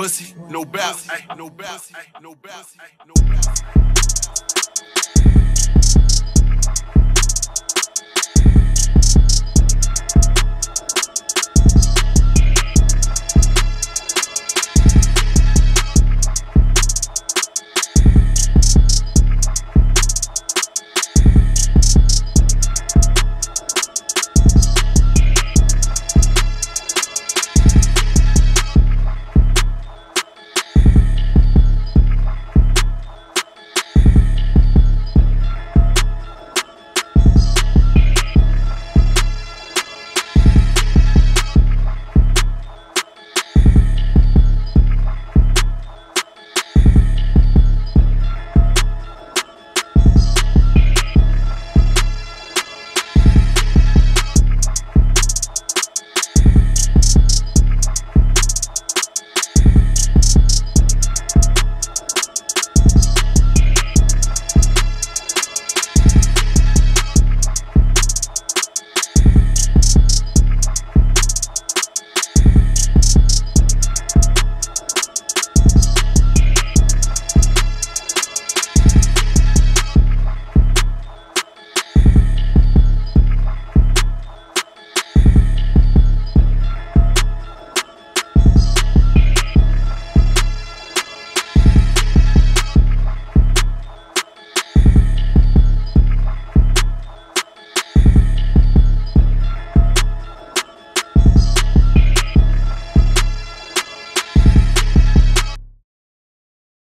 pussy, no bounce, no bounce, no bounce, no bounce.